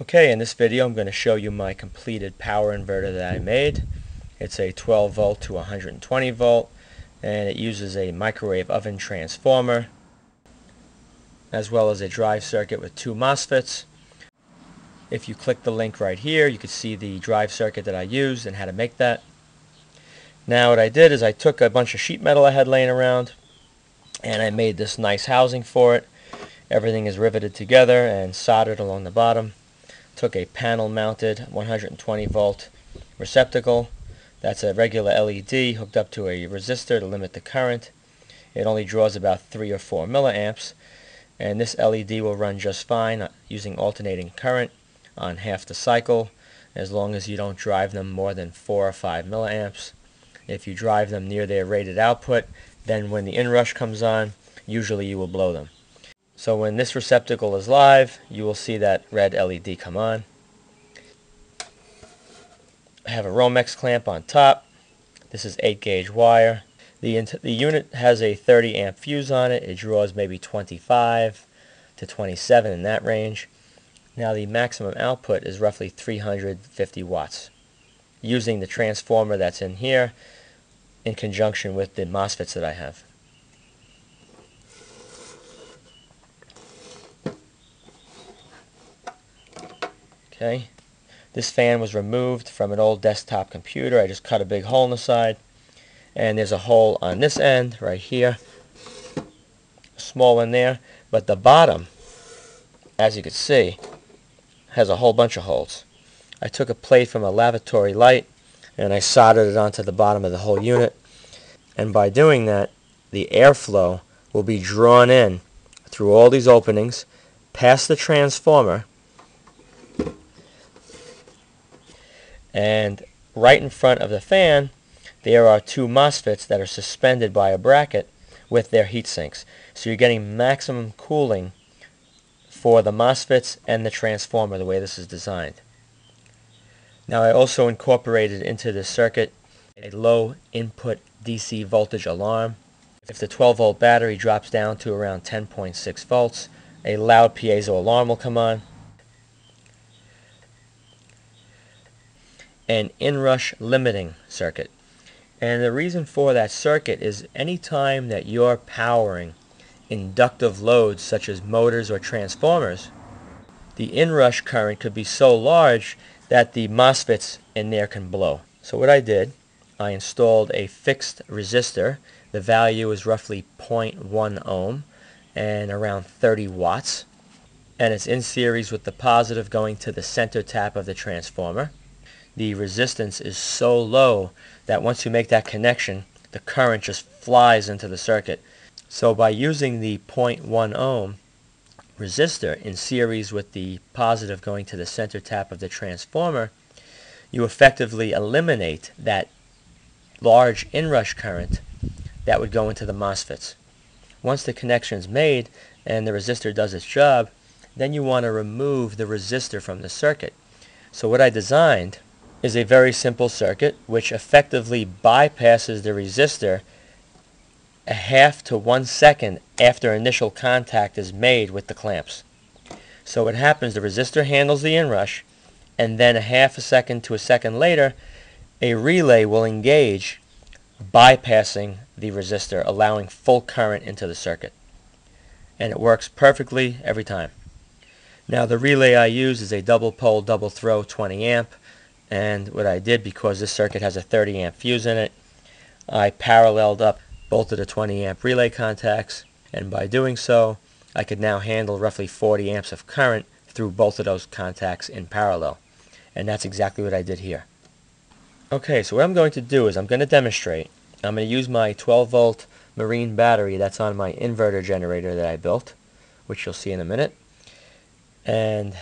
Okay, in this video I'm going to show you my completed power inverter that I made. It's a 12 volt to 120 volt and it uses a microwave oven transformer as well as a drive circuit with two MOSFETs. If you click the link right here you can see the drive circuit that I used and how to make that. Now what I did is I took a bunch of sheet metal I had laying around and I made this nice housing for it. Everything is riveted together and soldered along the bottom. Took a panel mounted 120 volt receptacle. That's a regular LED hooked up to a resistor to limit the current. It only draws about 3 or 4 milliamps and this LED will run just fine uh, using alternating current on half the cycle as long as you don't drive them more than 4 or 5 milliamps. If you drive them near their rated output, then when the inrush comes on, usually you will blow them. So when this receptacle is live, you will see that red LED come on. I have a Romex clamp on top. This is 8 gauge wire. The, the unit has a 30 amp fuse on it. It draws maybe 25 to 27 in that range. Now the maximum output is roughly 350 watts using the transformer that's in here in conjunction with the MOSFETs that I have. Okay, this fan was removed from an old desktop computer. I just cut a big hole in the side and there's a hole on this end right here, a small one there, but the bottom, as you can see, has a whole bunch of holes. I took a plate from a lavatory light and I soldered it onto the bottom of the whole unit. And by doing that, the airflow will be drawn in through all these openings, past the transformer, and right in front of the fan, there are two MOSFETs that are suspended by a bracket with their heat sinks. So you're getting maximum cooling for the MOSFETs and the transformer the way this is designed. Now I also incorporated into this circuit a low input DC voltage alarm. If the 12 volt battery drops down to around 10.6 volts, a loud piezo alarm will come on. An inrush limiting circuit. And the reason for that circuit is any time that you're powering inductive loads such as motors or transformers, the inrush current could be so large that the MOSFETs in there can blow. So what I did, I installed a fixed resistor. The value is roughly 0.1 ohm and around 30 watts. And it's in series with the positive going to the center tap of the transformer. The resistance is so low that once you make that connection, the current just flies into the circuit. So by using the 0.1 ohm resistor in series with the positive going to the center tap of the transformer, you effectively eliminate that large inrush current that would go into the MOSFETs. Once the connection is made and the resistor does its job, then you want to remove the resistor from the circuit. So what I designed is a very simple circuit which effectively bypasses the resistor a half to one second after initial contact is made with the clamps. So what happens, the resistor handles the inrush and then a half a second to a second later a relay will engage bypassing the resistor allowing full current into the circuit. And it works perfectly every time. Now the relay I use is a double pole double throw 20 amp and what I did because this circuit has a 30 amp fuse in it I paralleled up both of the 20 amp relay contacts and by doing so I could now handle roughly 40 amps of current through both of those contacts in parallel. And that's exactly what I did here. Okay so what I'm going to do is I'm going to demonstrate. I'm going to use my 12 volt marine battery that's on my inverter generator that I built which you'll see in a minute. And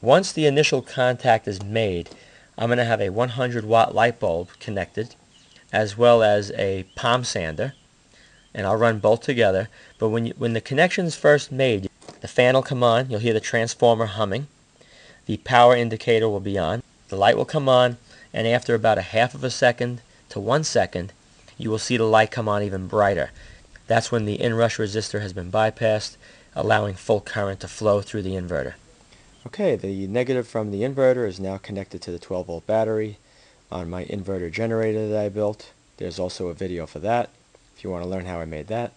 once the initial contact is made I'm going to have a 100 watt light bulb connected as well as a palm sander and I'll run both together. But when you, when the connection is first made the fan will come on you'll hear the transformer humming the power indicator will be on the light will come on and after about a half of a second to one second you will see the light come on even brighter. That's when the inrush resistor has been bypassed, allowing full current to flow through the inverter. Okay, the negative from the inverter is now connected to the 12 volt battery on my inverter generator that I built. There's also a video for that if you want to learn how I made that.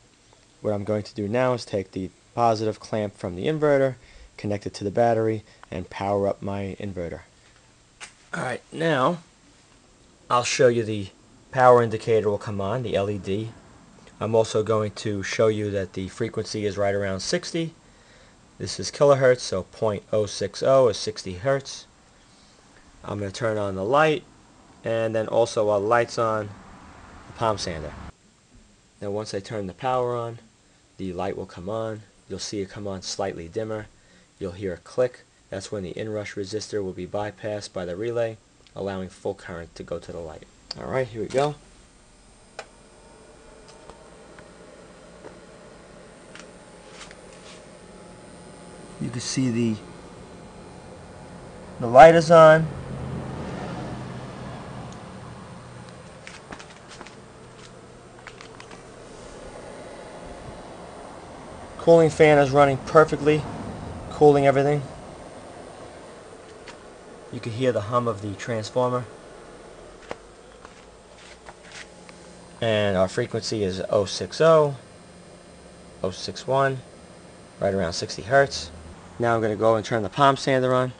What I'm going to do now is take the positive clamp from the inverter, connect it to the battery, and power up my inverter. Alright, now I'll show you the power indicator will come on, the LED. I'm also going to show you that the frequency is right around 60. This is kilohertz, so 0.060 is 60 hertz. I'm going to turn on the light, and then also while the light's on, the palm sander. Now once I turn the power on, the light will come on. You'll see it come on slightly dimmer. You'll hear a click. That's when the inrush resistor will be bypassed by the relay, allowing full current to go to the light. Alright, here we go. You can see the the light is on. Cooling fan is running perfectly, cooling everything. You can hear the hum of the transformer. And our frequency is 060, 061, right around 60 hertz. Now I'm going to go and turn the palm sander on.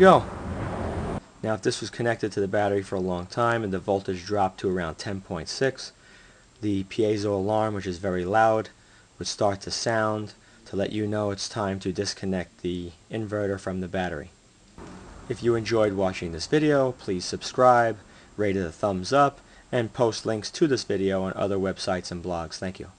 Go. Now if this was connected to the battery for a long time and the voltage dropped to around 10.6, the piezo alarm, which is very loud, would start to sound to let you know it's time to disconnect the inverter from the battery. If you enjoyed watching this video, please subscribe, rate it a thumbs up, and post links to this video on other websites and blogs. Thank you.